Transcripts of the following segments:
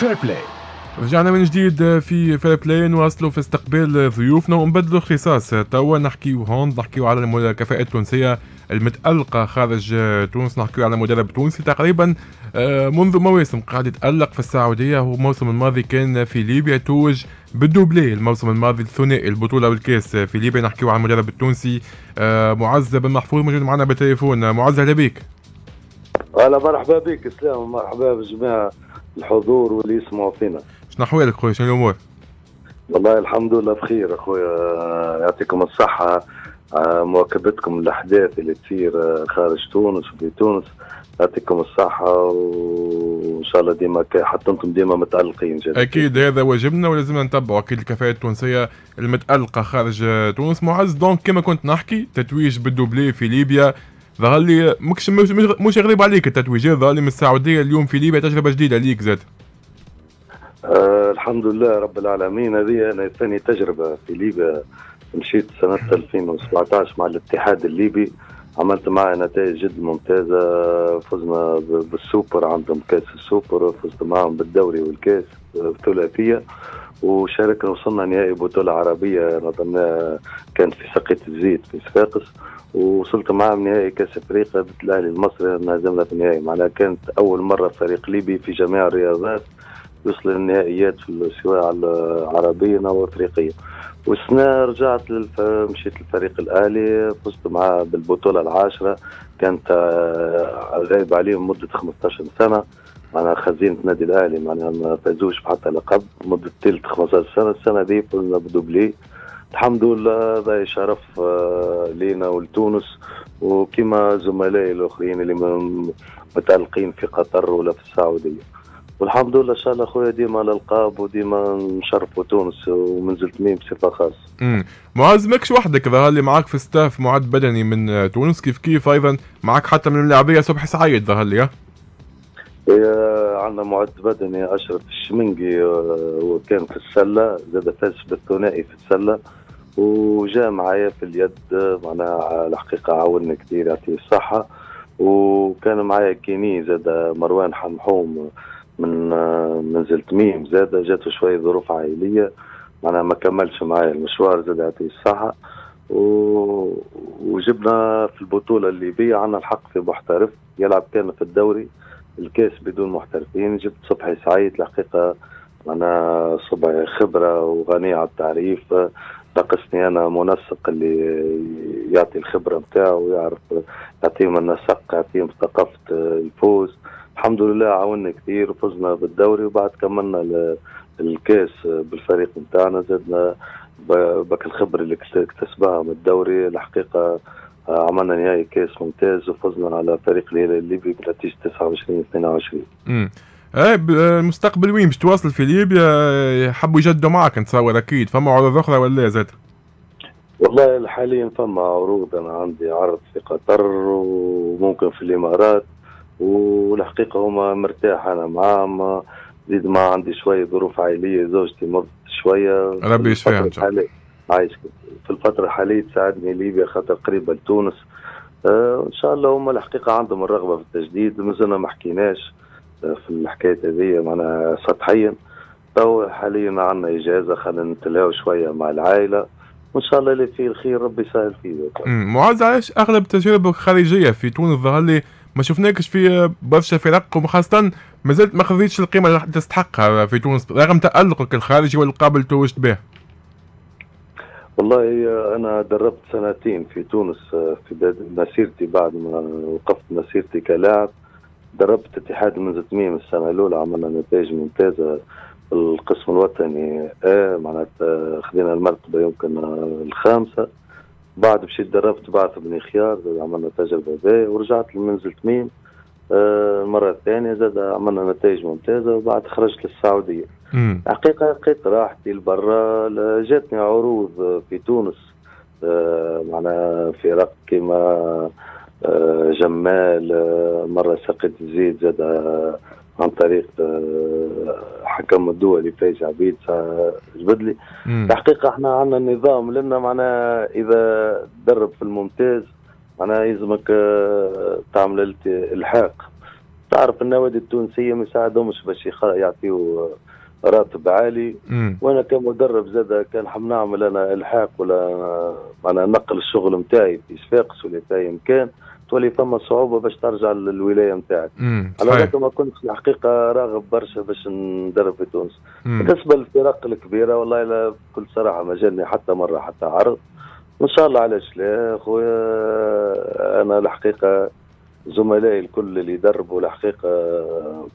Fair Play رجعنا من جديد في Fair Play نواصلوا في استقبال ضيوفنا ونبدلوا اختصاص توا نحكيو هون نحكيو على الكفاءة التونسية المتألقة خارج تونس نحكيو على مدرب تونسي تقريبا. آه، منذ مواسم قاعد يتألق في السعودية هو الموسم الماضي كان في ليبيا توج بال doublé. الموسم الماضي الثنائي البطولة والكاس في ليبيا نحكيو على المدرب التونسي آه، معز بن محفوظ موجود معنا بالتليفون. معز أهلا بك هلا مرحبا بك. اسلام مرحبا بجميع الحضور واللي يسمعوا فينا شنو أحوالك خويا شنو الأمور؟ والله الحمد لله بخير أخويا. يعطيكم الصحة. مواكبتكم الاحداث اللي تصير خارج تونس وفي تونس. يعطيكم الصحة وإن شاء الله ديما حتى أنتم ديما متألقين جدا. أكيد هذا واجبنا ولازمنا نتبعوا أكيد الكفاءات التونسية المتألقة خارج تونس. معز donc كما كنت نحكي تتويج بال doublé في ليبيا. ظهر لي مش مش, غريب عليك التتويج ظهر لي من السعودية اليوم في ليبيا تجربة جديدة ليك زاد؟ آه الحمد لله رب العالمين. هذه أنا ثاني تجربة في ليبيا. مشيت سنة 2017 مع الاتحاد الليبي. عملت معي نتائج جد ممتازة. فزنا بالسوبر عندهم كاس السوبر فزت معهم بالدوري والكاس ثلاثية وشاركنا وصلنا نهائي بطولة عربية نظن كانت في سقية الزيت في صفاقس. ووصلت معهم نهائي كأس أفريقيا ضد الأهلي المصري انهزمنا في النهائي. معناها كانت أول مرة فريق ليبي في جميع الرياضات يوصل للنهائيات في السواء العربية أو أفريقية. والسنة رجعت للف... مشيت للفريق الأهلي فزت معاه بالبطولة العاشرة. كانت آه، غايب عليهم مدة 15 سنة. معناها خزينة نادي الأهلي معناها ما فازوش بحتى لقب. مدة ثلث 15 سنة السنة دي فزنا بدوبلي. الحمد لله هذا شرف آه، لينا ولتونس. وكما زملائي الآخرين اللي متألقين في قطر ولا في السعودية. والحمد لله إن شاء الله خويا ديما الألقاب وديما نشرفوا تونس ومنزل تميم بصفة خاصة. امم معز ماكش وحدك ظهر اللي معاك في staff معد بدني من تونس؟ كيف كيف أيضا؟ معك حتى من اللاعبيه صبحي سعيد ظهر لي إيه عندنا معد بدني أشرف الشمنقي آه، وكان في السلة زاد فاز بالثنائي في السلة. وجاء معايا في اليد معناها الحقيقة عاوننا كثير يعطيه الصحة. وكان معايا كيني زاد مروان حمحوم من من زلت ميم زاد جاته شوية ظروف عائلية معناها ما كملش معايا المشوار زاد يعطيه الصحة. و... وجبنا في البطولة الليبية عنا الحق في محترف يلعب كان في الدوري الكاس بدون محترفين جبت صبحي سعيد الحقيقة أنا صبحي خبرة وغني على التعريف. ناقصني أنا منسق اللي يعطي الخبرة نتاعه ويعرف يعطيهم النسق يعطيهم ثقافة الفوز. الحمد لله عاوننا كثير وفزنا بالدوري وبعد كملنا الكاس بالفريق نتاعنا زدنا بك الخبرة اللي اكتسبها من الدوري. الحقيقة آه، عملنا نهائي كاس ممتاز وفزنا على فريق الهلال الليبي بنتيجه 29 22 امم إيه المستقبل وين؟ باش تواصل في ليبيا حبوا يجدوا معك نتصور أكيد. فما عروض أخرى ولا زاد؟ والله حاليا فما عروض. أنا عندي عرض في قطر وممكن في الإمارات والحقيقة هما مرتاح. أنا معاهم زيد ما عندي شوية ظروف عائلية زوجتي مرضت شوية. ربي يشفيها إن شاء الله. عايش في الفترة الحالية تساعدني ليبيا خاطر قريبة لتونس. آه إن شاء الله هما الحقيقة عندهم الرغبة في التجديد. مازلنا ما حكيناش. آه في الحكاية هذه معناها سطحيا. تو حاليا عندنا إجازة خلينا نتلاو شوية مع العائلة. وإن شاء الله اللي فيه الخير ربي يسهل فيه. معاذ علاش أغلب التجارب الخارجيه في تونس ظهر لي ما شفناكش في برشا فرق وخاصة ما زلت ما خذيتش القيمة اللي تستحقها في تونس رغم تألقك الخارجي والقابل توجت به. والله أنا دربت سنتين في تونس في مسيرتي بعد ما وقفت مسيرتي كلاعب. دربت اتحاد من زتميم السنة الأولى عملنا نتائج ممتازة في القسم الوطني آه معناتها خذينا المرتبة يمكن الخامسة. بعد مشيت دربت بعث بني خيار عملنا تجربة باهية ورجعت لمنزل تميم آه، المرة الثانية زاد عملنا نتائج ممتازة وبعد خرجت للسعودية. حقيقة لقيت راحتي لبرا جاتني عروض في تونس آه، معنا فرق كما آه، جمال مرة سقط زيد زاد عن طريق الحكم الدولي فايز عبيد جبدلي الحقيقة إحنا عندنا نظام لنا معناها إذا درب في الممتاز معناها يلزمك آه، تعمل الحاق. تعرف النوادي التونسية ما يساعدهمش باش يعطيو راتب عالي. مم. وأنا كمدرب زاد كان حاب نعمل أنا الحاق ولا أنا نقل الشغل نتاعي في صفاقس ولا في اي مكان تولي فما صعوبة باش ترجع للولاية نتاعك. على ذاك ما كنت في الحقيقة راغب برشا باش ندرب في تونس. بالنسبة للفرق الكبيرة والله لا بكل صراحة ما جاني حتى مرة حتى عرض. وإن شاء الله علاش لا خويا أنا الحقيقة زملائي الكل اللي يدربوا الحقيقة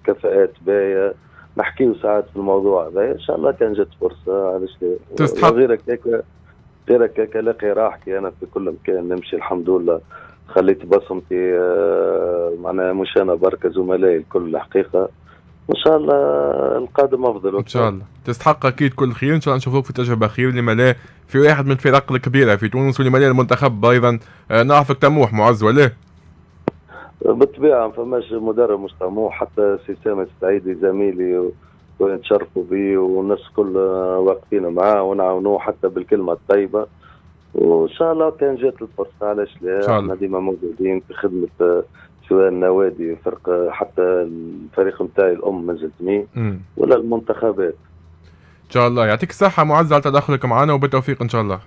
كفاءات باهية. نحكيو ساعات في الموضوع هذا. إن شاء الله كان جات فرصة علاش لا تستحق. غيرك هيك غيرك هيك لاقي راحتي أنا في كل مكان. نمشي الحمد لله. خليت بصمتي آه، معناها مش أنا بركة زملائي الكل الحقيقة. وان شاء الله القادم أفضل إن شاء الله. تستحق أكيد كل خير. إن شاء الله نشوفوك في تجربة خير. لما لا في واحد من الفرق الكبيرة في تونس ولما لا المنتخب أيضا. آه، نعرفك طموح معز ولا؟ بالطبيعه ما فماش مدرب مش طموح حتى سي سامي السعيدي زميلي ونتشرفوا به والناس كل واقفين معاه ونعاونوه حتى بالكلمة الطيبة. وإن شاء الله كان جات الفرصة علاش لا. إحنا ديما موجودين في خدمة سواء النوادي فرق حتى الفريق نتاعي الأم مازلتني. ولا المنتخبات. إن شاء الله. يعطيك الصحة معز على تدخلك معنا وبالتوفيق إن شاء الله.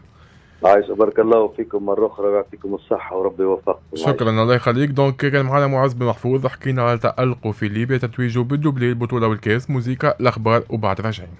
عايش بارك الله فيكم مرة أخرى ويعطيكم الصحة وربي يوفقكم. شكرا الله يخليك. donc كان معنا معز بن محفوظ حكينا على تألقه في ليبيا تتويجه بال doublé البطولة والكاس موزيكا الأخبار وبعد راجعين